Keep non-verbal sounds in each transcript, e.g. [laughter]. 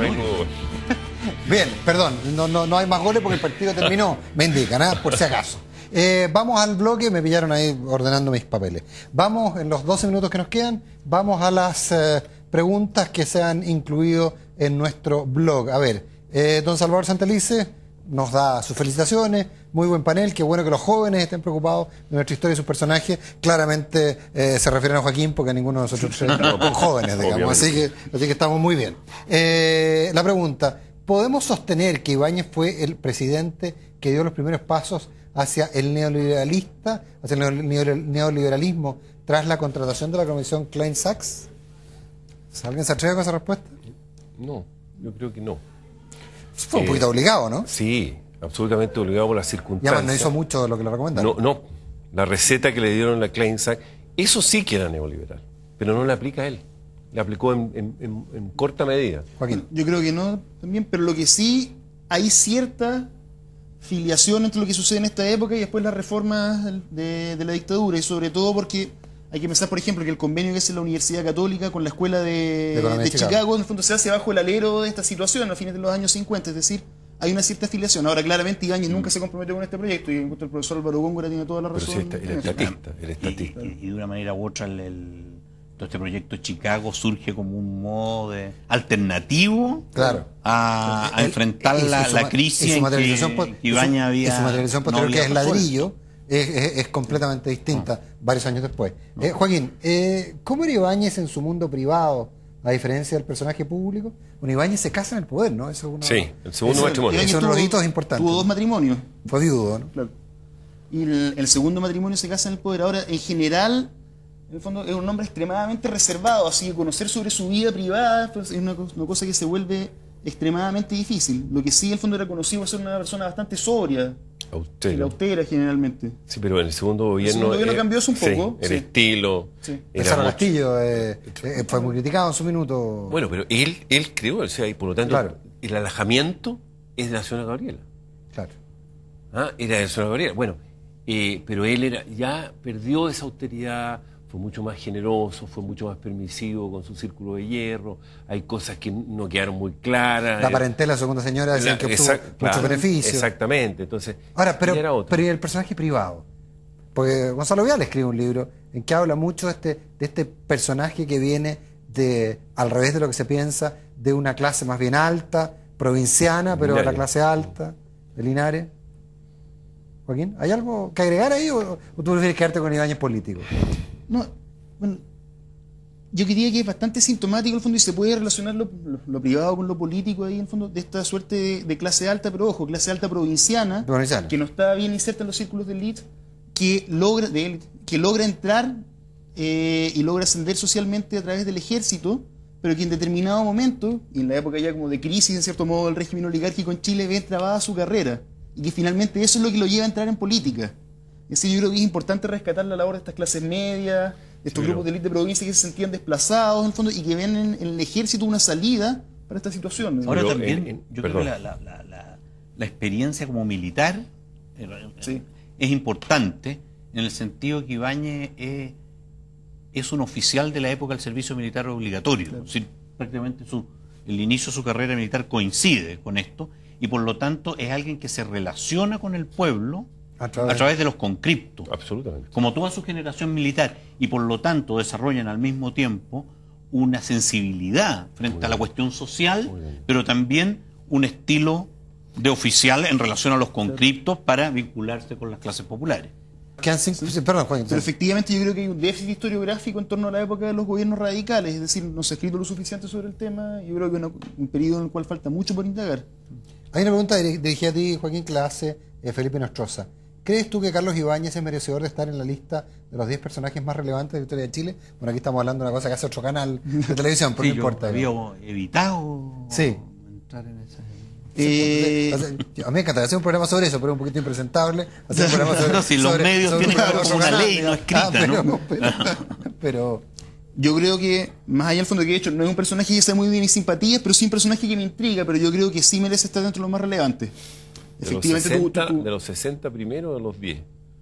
[laughs] Bien, perdón, no, no, no hay más goles porque el partido terminó, me indican, ¿ah? por si acaso. Eh, vamos al bloque, me pillaron ahí ordenando mis papeles. Vamos, en los 12 minutos que nos quedan, vamos a las eh, preguntas que se han incluido en nuestro blog. A ver, eh, don Salvador Santelice nos da sus felicitaciones, muy buen panel, qué bueno que los jóvenes estén preocupados de nuestra historia y sus personajes. Claramente eh, se refieren a Joaquín porque ninguno de nosotros [laughs] son jóvenes, digamos, así que, así que estamos muy bien. Eh, la pregunta, ¿podemos sostener que Ibáñez fue el presidente que dio los primeros pasos hacia el neoliberalista, hacia el neoliberal- neoliberalismo tras la contratación de la comisión Klein Sachs? ¿Alguien se atreve con esa respuesta? No, yo creo que no. Fue un Eh, poquito obligado, ¿no? Sí, absolutamente obligado por las Y circunstancias. además no hizo mucho de lo que le recomendaron. No, no. La receta que le dieron a Klein Sachs, eso sí que era neoliberal, pero no la aplica a él. La aplicó en, en- en- en corta medida. Joaquín. Yo creo que no también, pero lo que sí hay cierta filiación entre lo que sucede en esta época y después las reformas de la dictadura y sobre todo porque hay que pensar, por ejemplo, que el convenio que hace la Universidad Católica con la Escuela de, Chicago. Chicago, en el fondo se hace bajo el alero de esta situación a fines de los años 50, es decir, hay una cierta afiliación. Ahora, claramente, Ibáñez nunca se comprometió con este proyecto y encuentro el profesor Álvaro Góngora tiene toda la Pero razón. sí, está- el en estatista, el Y, estatista. y- y de una manera u otra el, el- todo este proyecto Chicago surge como un modo de alternativo Claro. a, a El- enfrentar la, la crisis y su en que, que Ibáñez había su materialización no posterior, que había es ladrillo, es, es- es completamente distinta varios años después. Eh, Joaquín, eh, ¿cómo era Ibáñez en su mundo privado, a diferencia del personaje público? Bueno, Ibáñez se casa en el poder, ¿no? Eso es uno, Sí, el segundo eso- matrimonio. Eso los importantes. Tuvo dos matrimonios. Fue viudo, ¿no? Claro. Y el, el segundo matrimonio se casa en el poder. Ahora, en general, en el fondo es un hombre extremadamente reservado, así que conocer sobre su vida privada pues, es una, cos- una cosa que se vuelve extremadamente difícil. Lo que sí, en el fondo era conocido por ser una persona bastante sobria, Austero. austera generalmente. Sí, pero en el segundo gobierno. segundo gobierno eh, cambió eso un sí, poco, el sí. estilo. Sí. era mucho- Castillo eh, eh, fue muy criticado en su minuto. Bueno, pero él, él creó, o sea, y por lo tanto, Claro. el alejamiento es de la señora Gabriela. Claro. ¿Ah? Era de la señora Gabriela. Bueno, eh, pero él era, ya perdió esa austeridad, fue mucho más generoso, fue mucho más permisivo con su círculo de hierro. Hay cosas que no quedaron muy claras. La parentela de la segunda señora La- que obtuvo muchos claro, beneficios. Exactamente. Entonces, Ahora, pero, y era otro. pero ¿y el personaje privado? Porque Gonzalo Vial escribe un libro en que habla mucho de este, de este personaje que viene de, al revés de lo que se piensa, de una clase más bien alta, provinciana, pero Linares. la clase alta, de Linares. Joaquín, ¿hay algo que agregar ahí o, o tú prefieres quedarte con Ibáñez político? No, bueno, yo diría que es bastante sintomático en el fondo y se puede relacionar lo, lo- lo privado con lo político ahí en el fondo de esta suerte de, de clase alta, pero ojo, clase alta provinciana, Provinciana. que no está bien inserta en los círculos de élite, que logra, de élite, que logra entrar eh, y logra ascender socialmente a través del ejército, pero que en determinado momento, y en la época ya como de crisis en cierto modo del régimen oligárquico en Chile, ve trabada su carrera, y que finalmente eso es lo que lo lleva a entrar en política. Es decir, yo creo que es importante rescatar la labor de estas clases medias, de estos Sí, grupos de élite de provincia que se sentían desplazados en el fondo y que ven en, en el ejército una salida para esta situación. Ahora también, en- en- yo perdón. creo que la, la- la- la- la experiencia como militar eh, Sí. es importante en el sentido que Ibáñez es, es un oficial de la época del servicio militar obligatorio. Es decir, prácticamente su, el inicio de su carrera militar coincide con esto y por lo tanto es alguien que se relaciona con el pueblo A a través- de los Absolutamente. como toda su generación militar, y por lo tanto desarrollan al mismo tiempo una sensibilidad frente a la cuestión social, pero también un estilo de oficial en relación a los conscriptos para vincularse con las clases populares. Perdón. Pero efectivamente yo creo que hay un déficit historiográfico en torno a la época de los gobiernos radicales, es decir, no se ha escrito lo suficiente sobre el tema, yo creo que es un periodo en el cual falta mucho por indagar. Hay una pregunta diri- dirigida a ti, Joaquín, hace eh, Felipe Nostroza. ¿Crees tú que Carlos Ibáñez es merecedor de estar en la lista de los 10 personajes más relevantes de la historia de Chile? Bueno, aquí estamos hablando de una cosa que hace otro canal de televisión, pero Sí, no yo importa. había ¿no? evitado Sí. entrar en esa... Eh, a mí me encantaría hacer un programa sobre eso, pero es un poquito impresentable. Hacer un programa sobre, [laughs] No, si los sobre- medios sobre tienen como una canal, ley no digamos. escrita, Ah, pero, ¿no? [laughs] Pero, pero- Yo creo que, más allá del fondo que de hecho no es un personaje que sea muy bien mis simpatías, pero sí un personaje que me intriga, pero yo creo que sí merece estar dentro de los más relevantes. De los, Efectivamente, tú- 60, tú- tú- de los 60 primero o de los 10.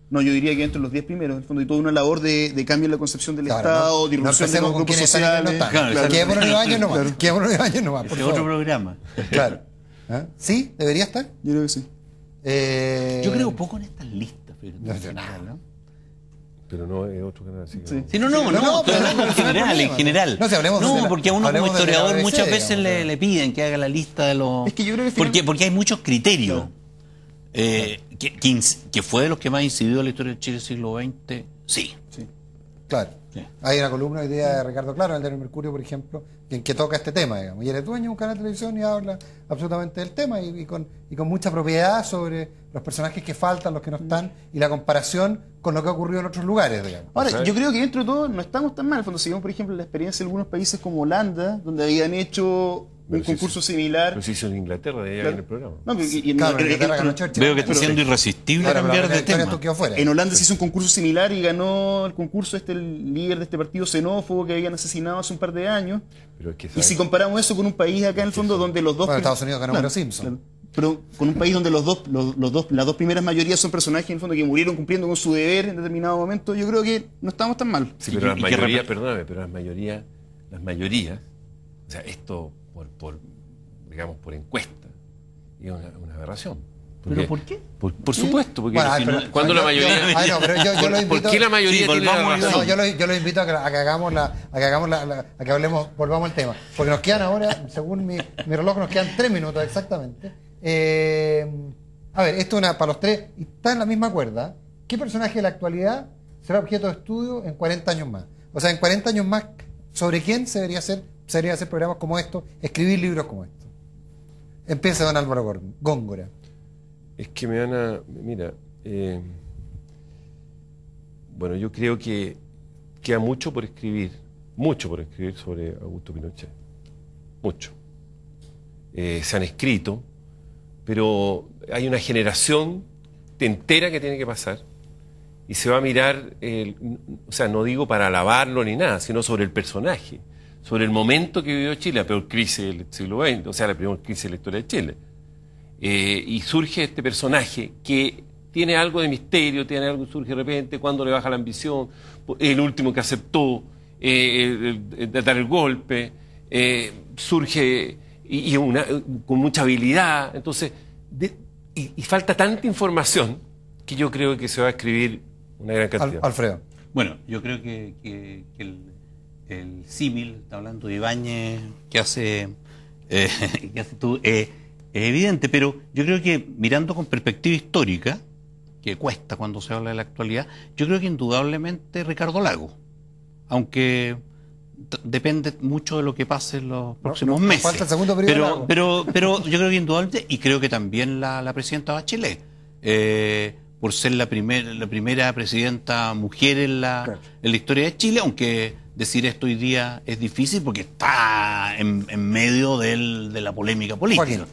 No, yo diría que entre los 10 primeros, en el fondo, y toda una labor de, de cambio en la concepción del Claro, Estado, no- disrupción no de los con grupos quiénes no sociales. están. Claro, exacto. Quedémonos nueve años nomás. Claro. Quedémonos nueve años nomás, por Ese es otro favor. programa. Claro. ¿Ah? ¿Sí? ¿Debería estar? Yo creo que sí. Eh, Yo creo poco en estas listas, pero No, no, no. Pero no es otro canal, así que Sí. no. Sí, no, no, No, no, pero no, en general, en general. No, si hablemos No, de la- porque a uno como historiador muchas veces digamos, le, claro. le piden que haga la lista de los... Es que yo creo que porque, porque hay muchos criterios. Eh, que, que que fue de los que más incidió en la historia del Chile del siglo XX, sí. Sí. Claro. Sí. Hay una columna hoy día de Ricardo Claro, en el diario Mercurio, por ejemplo, en que toca este tema, digamos. Y él es dueño de un canal de televisión y habla absolutamente del tema y, y con, y con mucha propiedad sobre los personajes que faltan, los que no están, y la comparación con lo que ha ocurrido en otros lugares, digamos. Ahora, yo creo que dentro de todo no estamos tan mal. Cuando seguimos, por ejemplo, la experiencia de algunos países como Holanda, donde habían hecho un sí, concurso sí. similar. Pero se hizo en Inglaterra, de ahí Claro. viene el programa. No, y- y- Claro, en Inglaterra y- ganó Churchill. Veo que está siendo irresistible Claro, cambiar de tema. En Holanda se hizo un concurso similar y ganó el concurso este el líder de este partido xenófobo que habían asesinado hace un par de años. Pero es que, Y si comparamos eso con un país acá en el fondo donde los dos Bueno, Estados Unidos ganó Homero Simpson. Pero con un país donde los dos, los, los dos, las dos primeras mayorías son personajes en el fondo que murieron cumpliendo con su deber en determinado momento, yo creo que no estamos tan mal. Sí, pero las mayorías, perdóname, pero las mayorías, las mayorías, o sea, esto por, por digamos, por encuesta, es una, una aberración. ¿Pero por qué? Por, por supuesto, porque Bueno, si pero- no- cuando yo- la mayoría... yo- ay, no, pero yo- yo ¿Por- lo ¿Por invito- qué la mayoría Sí, tiene la razón? No, yo lo, yo lo invito a que, a que hagamos la, a que hagamos la, la- a que hablemos, volvamos al tema. Porque nos quedan ahora, según mi, mi reloj, nos quedan tres minutos exactamente. Eh, a ver, esto es una para los tres, y está en la misma cuerda. ¿Qué personaje de la actualidad será objeto de estudio en 40 años más? O sea, en 40 años más, ¿sobre quién se debería hacer, se debería hacer programas como estos, escribir libros como estos? Empieza don Álvaro Gor- Góngora. Es que me van a. Mira, eh, bueno, yo creo que queda mucho por escribir, mucho por escribir sobre Augusto Pinochet. Mucho. Eh, se han escrito, pero hay una generación entera que tiene que pasar y se va a mirar, el- o sea, no digo para alabarlo ni nada, sino sobre el personaje, sobre el momento que vivió Chile, la peor crisis del siglo XX, o sea, la peor crisis de la historia de Chile. Eh, y surge este personaje que tiene algo de misterio, tiene algo que surge de repente, cuando le baja la ambición, el último que aceptó eh, el- dar el golpe, eh, surge y, y una- con mucha habilidad, entonces, de- y, y falta tanta información que yo creo que se va a escribir una gran Al- cantidad. Alfredo. Bueno, yo creo que, que- que el, el símil, está hablando de Ibáñez, que hace, eh, [laughs] que hace tú, eh, es evidente, pero yo creo que mirando con perspectiva histórica, que cuesta cuando se habla de la actualidad, yo creo que indudablemente Ricardo Lago, aunque depende mucho de lo que pase en los próximos meses. falta el segundo periodo pero, pero, pero yo creo que indudablemente, y creo que también la, la presidenta Bachelet, eh, por ser la, primer, la primera presidenta mujer en la, Claro. en la historia de Chile, aunque decir esto hoy día es difícil porque está en, en medio del- de la polémica política. Joaquín.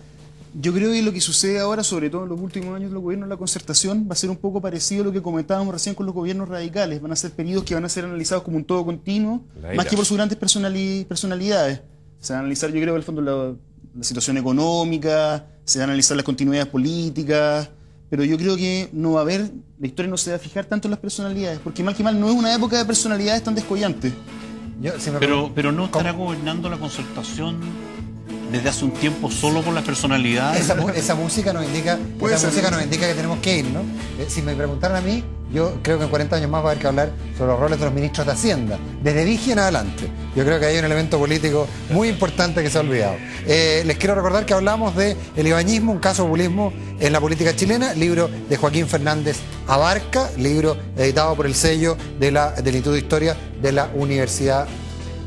Yo creo que lo que sucede ahora, sobre todo en los últimos años de los gobiernos, la concertación va a ser un poco parecido a lo que comentábamos recién con los gobiernos radicales. Van a ser periodos que van a ser analizados como un todo continuo, más que por sus grandes personali- personalidades. Se va a analizar, yo creo, en el fondo, la, la situación económica, se van a analizar las continuidades políticas, pero yo creo que no va a haber, la historia no se va a fijar tanto en las personalidades, porque mal que mal no es una época de personalidades tan descollantes. Yo, si me Pero, pero no ¿Cómo? estará gobernando la concertación desde hace un tiempo solo por las personalidades. esa, música nos indica esa ser. música nos indica que tenemos que ir, ¿no? Eh, si me preguntaran a mí, yo creo que en 40 años más va a haber que hablar sobre los roles de los ministros de Hacienda, desde Vigia en adelante. Yo creo que hay un elemento político muy importante que se ha olvidado. Eh, les quiero recordar que hablamos de El ibañismo, un caso de populismo en la política chilena, libro de Joaquín Fernández Abarca, libro editado por el sello de la, del Instituto de Historia de la Universidad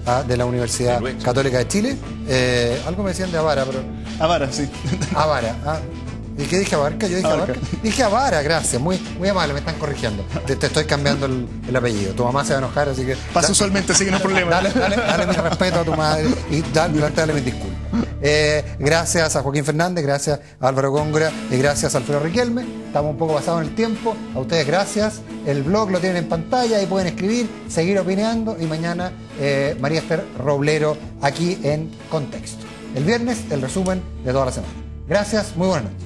ah, de la Universidad. Católica de Chile. Eh, algo me decían de Avara, pero Avara, sí. Avara. Ah. ¿Y qué dije Abarca? Yo dije Abarca. Abarca. Dije Avara, gracias. Muy, muy amable, me están corrigiendo. Te, te estoy cambiando el, el apellido. Tu mamá se va a enojar, así que. Pasa usualmente, así que no hay [laughs] problema. Dale, dale, dale mi respeto a tu madre y dale, dale mis disculpas. Eh, gracias a Joaquín Fernández, gracias a Álvaro Góngora y gracias a Alfredo Riquelme. Estamos un poco pasados en el tiempo. A ustedes gracias. El blog lo tienen en pantalla y pueden escribir, seguir opinando y mañana eh, María Esther Roblero aquí en Contexto. El viernes el resumen de toda la semana. Gracias, muy buenas noches.